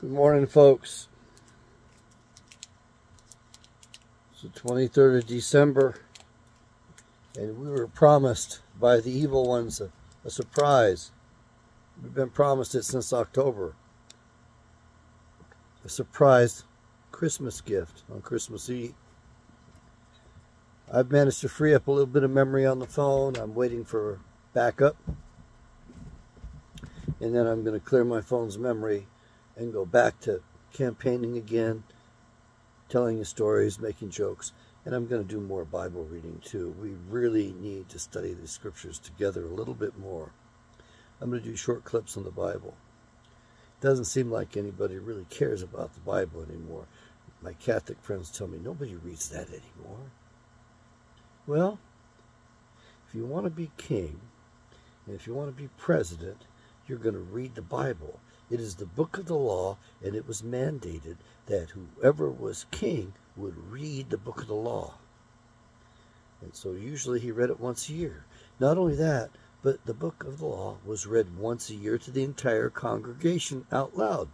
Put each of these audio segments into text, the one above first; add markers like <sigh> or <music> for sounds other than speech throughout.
Good morning, folks. It's the 23rd of December, and we were promised by the evil ones a, a surprise. We've been promised it since October. A surprise Christmas gift on Christmas Eve. I've managed to free up a little bit of memory on the phone. I'm waiting for backup. And then I'm going to clear my phone's memory and go back to campaigning again, telling stories, making jokes. And I'm going to do more Bible reading too. We really need to study the scriptures together a little bit more. I'm going to do short clips on the Bible. It doesn't seem like anybody really cares about the Bible anymore. My Catholic friends tell me nobody reads that anymore. Well, if you want to be king, and if you want to be president, you're going to read the Bible. It is the book of the law, and it was mandated that whoever was king would read the book of the law. And so usually he read it once a year. Not only that, but the book of the law was read once a year to the entire congregation out loud.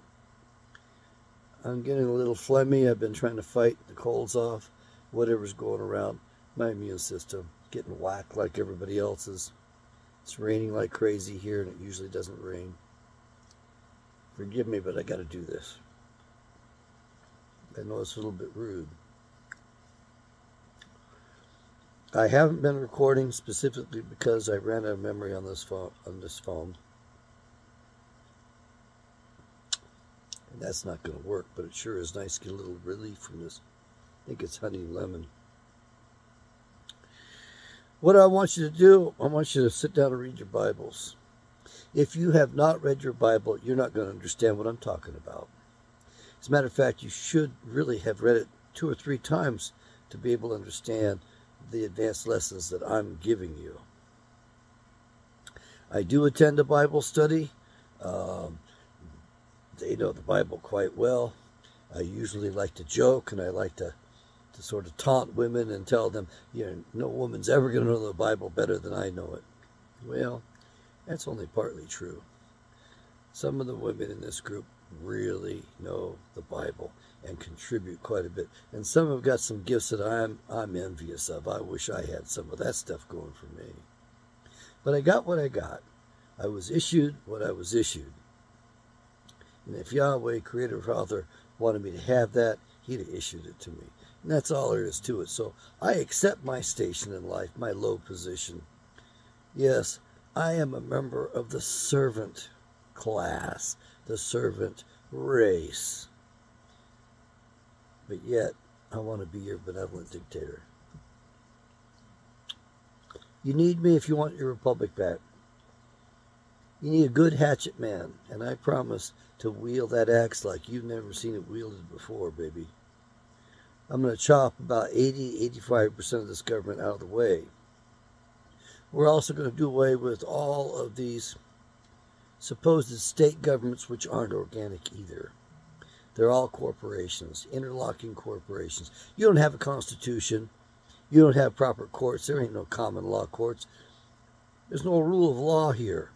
I'm getting a little phlegmy. I've been trying to fight the colds off, whatever's going around. My immune system getting whacked like everybody else's. It's raining like crazy here, and it usually doesn't rain. Forgive me, but I got to do this. I know it's a little bit rude. I haven't been recording specifically because I ran out of memory on this phone. On this phone, and that's not going to work. But it sure is nice to get a little relief from this. I think it's honey lemon. What I want you to do, I want you to sit down and read your Bibles. If you have not read your Bible, you're not going to understand what I'm talking about. As a matter of fact, you should really have read it two or three times to be able to understand the advanced lessons that I'm giving you. I do attend a Bible study. Um, they know the Bible quite well. I usually like to joke and I like to, to sort of taunt women and tell them, you know, no woman's ever going to know the Bible better than I know it. Well, that's only partly true. Some of the women in this group really know the Bible and contribute quite a bit. And some have got some gifts that I'm I'm envious of. I wish I had some of that stuff going for me. But I got what I got. I was issued what I was issued. And if Yahweh, creator Father, wanted me to have that, he'd have issued it to me. And that's all there is to it. So I accept my station in life, my low position. Yes, I am a member of the servant class, the servant race. But yet, I want to be your benevolent dictator. You need me if you want your republic back. You need a good hatchet man, and I promise to wield that axe like you've never seen it wielded before, baby. I'm going to chop about 80 85% of this government out of the way. We're also going to do away with all of these supposed state governments which aren't organic either. They're all corporations, interlocking corporations. You don't have a constitution. You don't have proper courts. There ain't no common law courts. There's no rule of law here.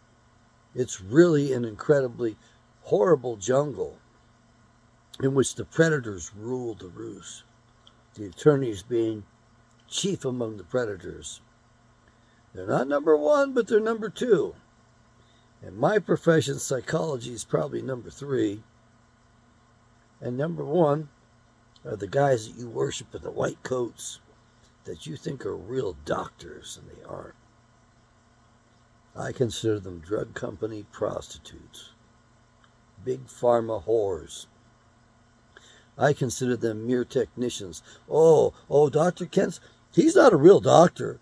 It's really an incredibly horrible jungle in which the predators rule the roost. The attorneys being chief among the predators. They're not number one, but they're number two. And my profession, psychology, is probably number three. And number one are the guys that you worship in the white coats that you think are real doctors, and they aren't. I consider them drug company prostitutes, big pharma whores. I consider them mere technicians. Oh, oh, Dr. Kent, he's not a real doctor.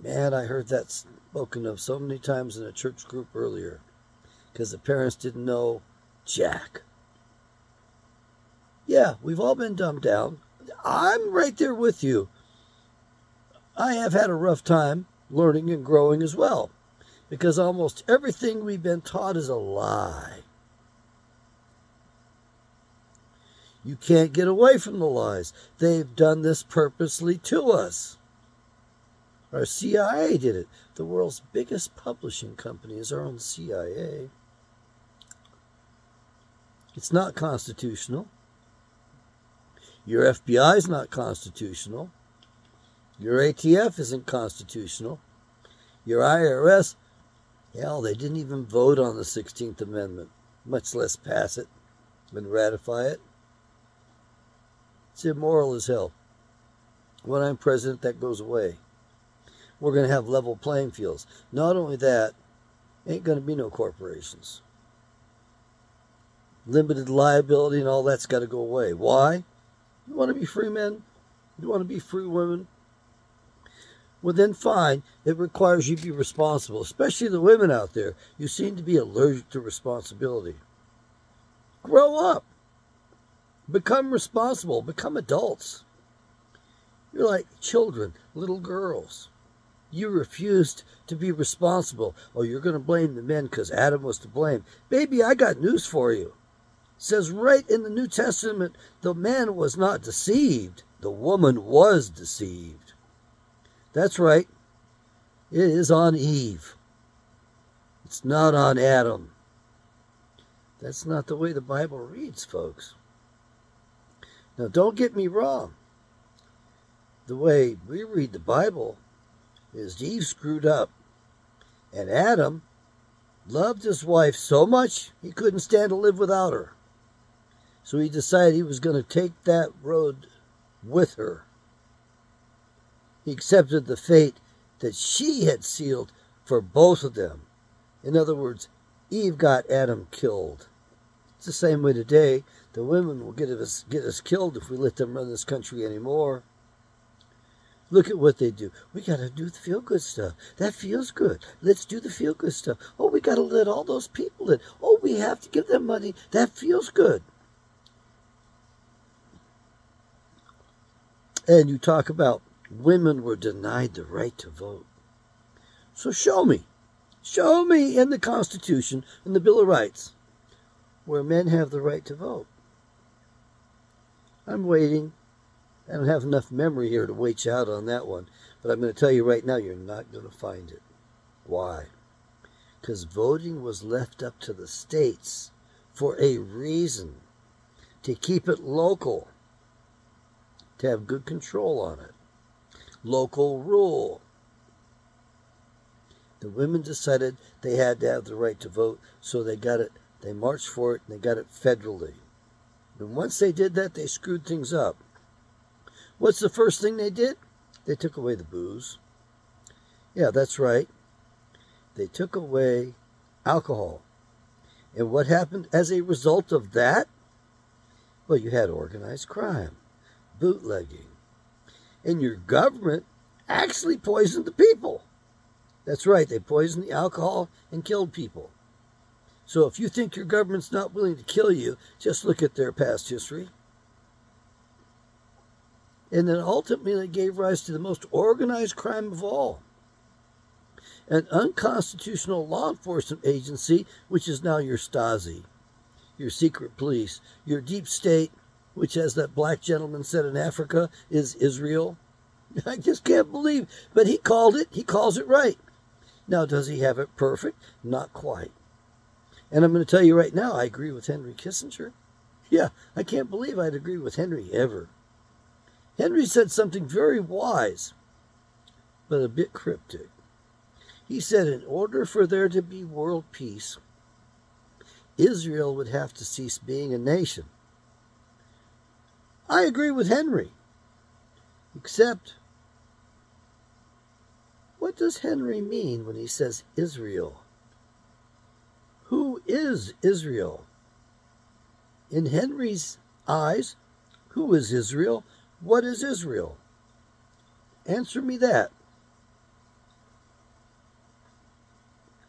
Man, I heard that spoken of so many times in a church group earlier because the parents didn't know Jack. Yeah, we've all been dumbed down. I'm right there with you. I have had a rough time learning and growing as well because almost everything we've been taught is a lie. You can't get away from the lies. They've done this purposely to us. Our CIA did it. The world's biggest publishing company is our own CIA. It's not constitutional. Your FBI is not constitutional. Your ATF isn't constitutional. Your IRS, hell, they didn't even vote on the 16th Amendment, much less pass it and ratify it. It's immoral as hell. When I'm president, that goes away. We're going to have level playing fields. Not only that, ain't going to be no corporations. Limited liability and all that's got to go away. Why? You want to be free men? You want to be free women? Well, then fine. It requires you to be responsible, especially the women out there. You seem to be allergic to responsibility. Grow up. Become responsible. Become adults. You're like children, little girls. You refused to be responsible. Oh, you're going to blame the men because Adam was to blame. Baby, I got news for you. It says right in the New Testament, the man was not deceived. The woman was deceived. That's right. It is on Eve. It's not on Adam. That's not the way the Bible reads, folks. Now, don't get me wrong. The way we read the Bible is Eve screwed up, and Adam loved his wife so much he couldn't stand to live without her. So he decided he was going to take that road with her. He accepted the fate that she had sealed for both of them. In other words, Eve got Adam killed. It's the same way today. The women will get us get us killed if we let them run this country anymore. Look at what they do. We got to do the feel good stuff. That feels good. Let's do the feel good stuff. Oh, we got to let all those people in. Oh, we have to give them money. That feels good. And you talk about women were denied the right to vote. So show me. Show me in the Constitution, in the Bill of Rights, where men have the right to vote. I'm waiting. I don't have enough memory here to wait you out on that one. But I'm going to tell you right now, you're not going to find it. Why? Because voting was left up to the states for a reason to keep it local, to have good control on it. Local rule. The women decided they had to have the right to vote, so they got it, they marched for it, and they got it federally. And once they did that, they screwed things up. What's the first thing they did? They took away the booze. Yeah, that's right. They took away alcohol. And what happened as a result of that? Well, you had organized crime, bootlegging, and your government actually poisoned the people. That's right, they poisoned the alcohol and killed people. So if you think your government's not willing to kill you, just look at their past history and then ultimately gave rise to the most organized crime of all an unconstitutional law enforcement agency, which is now your Stasi, your secret police, your deep state, which, as that black gentleman said in Africa, is Israel. <laughs> I just can't believe, but he called it, he calls it right. Now, does he have it perfect? Not quite. And I'm going to tell you right now, I agree with Henry Kissinger. Yeah, I can't believe I'd agree with Henry ever. Henry said something very wise, but a bit cryptic. He said, in order for there to be world peace, Israel would have to cease being a nation. I agree with Henry, except what does Henry mean when he says Israel? Who is Israel? In Henry's eyes, who is Israel? What is Israel? Answer me that.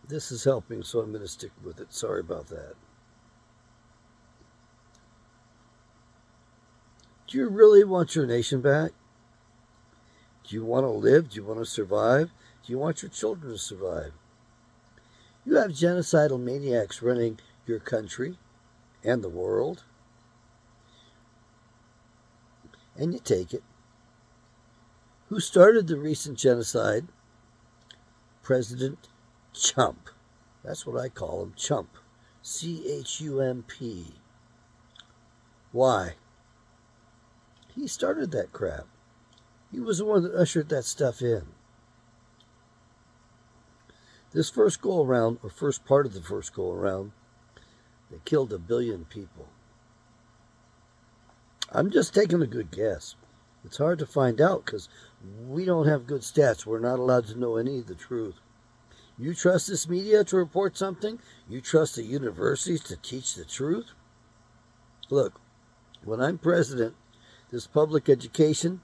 This is helping, so I'm going to stick with it. Sorry about that. Do you really want your nation back? Do you want to live? Do you want to survive? Do you want your children to survive? You have genocidal maniacs running your country and the world and you take it. Who started the recent genocide? President Chump. That's what I call him, Chump. C H U M P. Why? He started that crap. He was the one that ushered that stuff in. This first go around, or first part of the first go around, they killed a billion people. I'm just taking a good guess. It's hard to find out because we don't have good stats. We're not allowed to know any of the truth. You trust this media to report something? You trust the universities to teach the truth? Look, when I'm president, this public education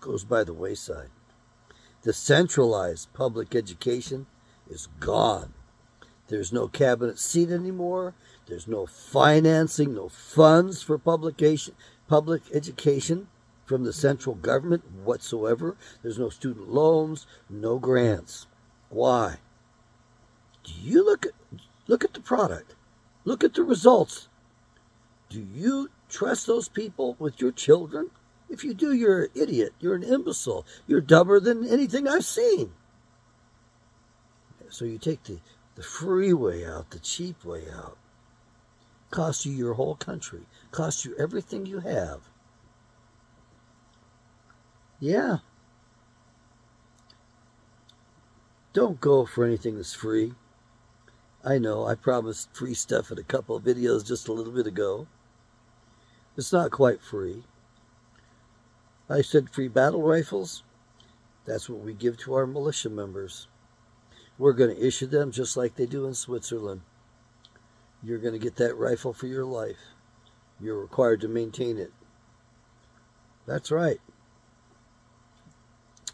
goes by the wayside. The centralized public education is gone. There's no cabinet seat anymore. There's no financing, no funds for publication, public education from the central government whatsoever. There's no student loans, no grants. Why? Do you look at look at the product? Look at the results. Do you trust those people with your children? If you do, you're an idiot. You're an imbecile. You're dumber than anything I've seen. So you take the, the free way out, the cheap way out. Costs you your whole country. Costs you everything you have. Yeah. Don't go for anything that's free. I know, I promised free stuff in a couple of videos just a little bit ago. It's not quite free. I said free battle rifles. That's what we give to our militia members. We're going to issue them just like they do in Switzerland. You're going to get that rifle for your life. You're required to maintain it. That's right.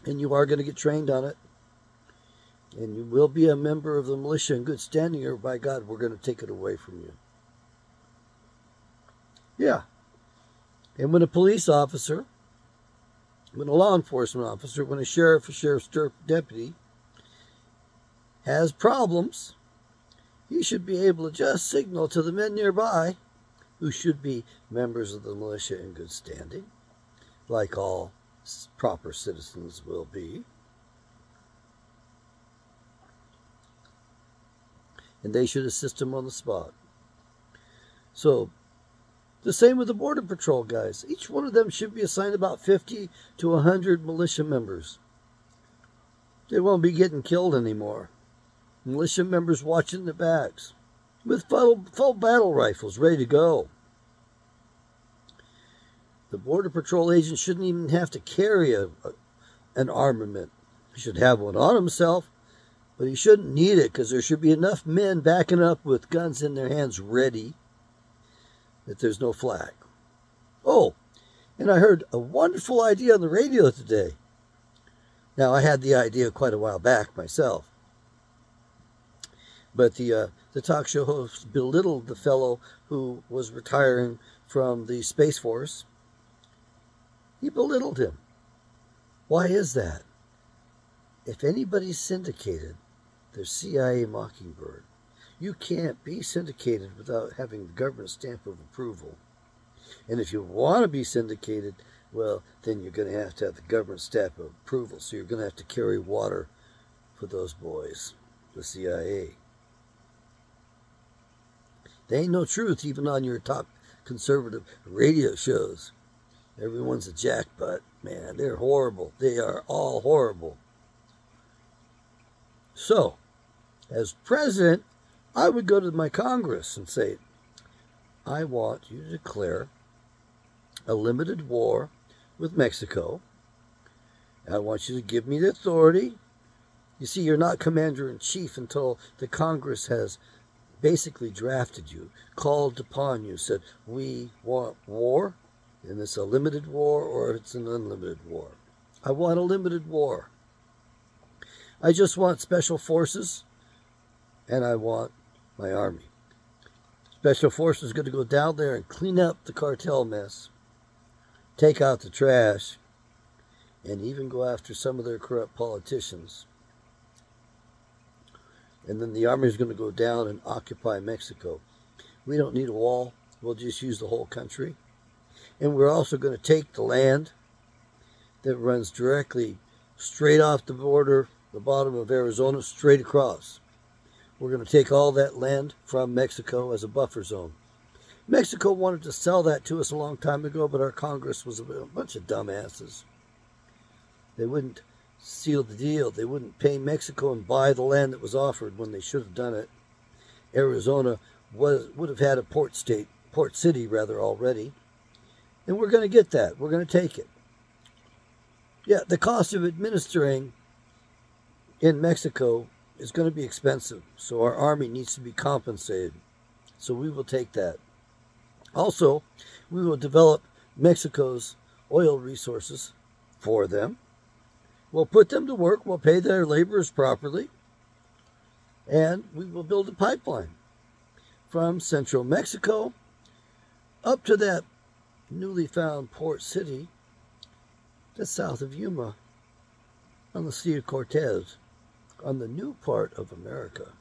And you are going to get trained on it and you will be a member of the militia in good standing, or by God, we're going to take it away from you. Yeah. And when a police officer, when a law enforcement officer, when a sheriff, a sheriff's deputy has problems, he should be able to just signal to the men nearby, who should be members of the militia in good standing, like all proper citizens will be. and they should assist him on the spot. So, the same with the Border Patrol guys. Each one of them should be assigned about 50 to 100 militia members. They won't be getting killed anymore. Militia members watching the backs with full, full battle rifles ready to go. The Border Patrol agent shouldn't even have to carry a, a an armament. He should have one on himself but he shouldn't need it because there should be enough men backing up with guns in their hands ready that there's no flag. Oh, and I heard a wonderful idea on the radio today. Now, I had the idea quite a while back myself. But the, uh, the talk show host belittled the fellow who was retiring from the Space Force. He belittled him. Why is that? If anybody's syndicated, the CIA Mockingbird. You can't be syndicated without having the government stamp of approval. And if you want to be syndicated, well, then you're going to have to have the government stamp of approval. So you're going to have to carry water for those boys, the CIA. There ain't no truth even on your top conservative radio shows. Everyone's a jackpot. Man, they're horrible. They are all horrible. So, as president, I would go to my Congress and say, I want you to declare a limited war with Mexico. I want you to give me the authority. You see, you're not commander in chief until the Congress has basically drafted you, called upon you, said, We want war, and it's a limited war or it's an unlimited war. I want a limited war. I just want special forces and I want my army. Special forces is going to go down there and clean up the cartel mess, take out the trash, and even go after some of their corrupt politicians. And then the army is going to go down and occupy Mexico. We don't need a wall. We'll just use the whole country. And we're also going to take the land that runs directly straight off the border the bottom of Arizona straight across. We're going to take all that land from Mexico as a buffer zone. Mexico wanted to sell that to us a long time ago, but our Congress was a bunch of dumbasses. They wouldn't seal the deal. They wouldn't pay Mexico and buy the land that was offered when they should have done it. Arizona was would have had a port state, port city rather already. And we're going to get that. We're going to take it. Yeah, the cost of administering in Mexico is going to be expensive. So our army needs to be compensated. So we will take that. Also, we will develop Mexico's oil resources for them. We'll put them to work. We'll pay their laborers properly. And we will build a pipeline from central Mexico up to that newly found port city just south of Yuma on the Sea of Cortez on the new part of America.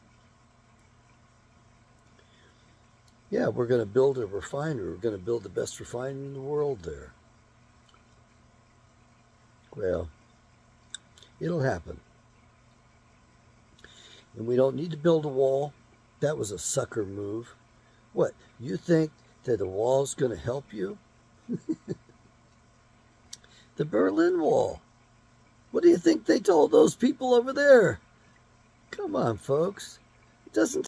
Yeah, we're going to build a refinery. We're going to build the best refinery in the world there. Well, it'll happen. And we don't need to build a wall. That was a sucker move. What, you think that the wall's going to help you? <laughs> the Berlin Wall. What do you think they told those people over there? Come on, folks. It doesn't